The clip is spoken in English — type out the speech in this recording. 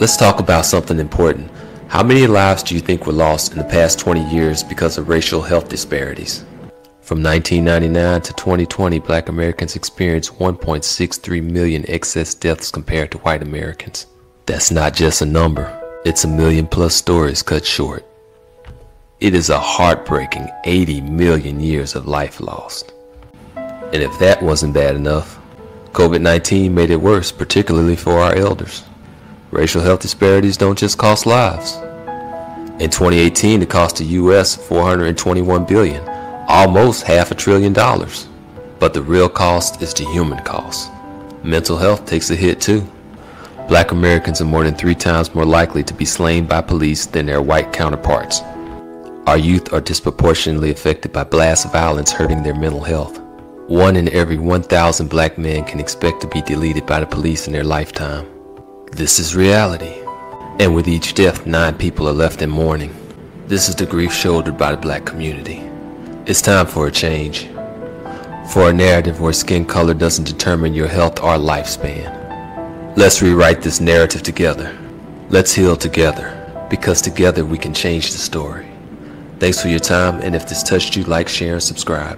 Let's talk about something important. How many lives do you think were lost in the past 20 years because of racial health disparities? From 1999 to 2020, black Americans experienced 1.63 million excess deaths compared to white Americans. That's not just a number, it's a million plus stories cut short. It is a heartbreaking 80 million years of life lost. And if that wasn't bad enough, COVID-19 made it worse, particularly for our elders. Racial health disparities don't just cost lives. In 2018, it cost the U.S. 421 billion, almost half a trillion dollars. But the real cost is the human cost. Mental health takes a hit too. Black Americans are more than three times more likely to be slain by police than their white counterparts. Our youth are disproportionately affected by blast violence hurting their mental health. One in every 1,000 black men can expect to be deleted by the police in their lifetime. This is reality. And with each death, nine people are left in mourning. This is the grief shouldered by the black community. It's time for a change. For a narrative where skin color doesn't determine your health or lifespan. Let's rewrite this narrative together. Let's heal together, because together we can change the story. Thanks for your time, and if this touched you, like, share, and subscribe.